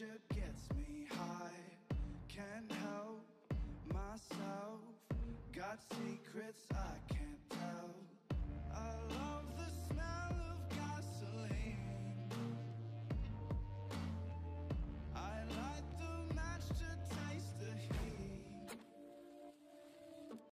friendship gets me high. Can't help myself. Got secrets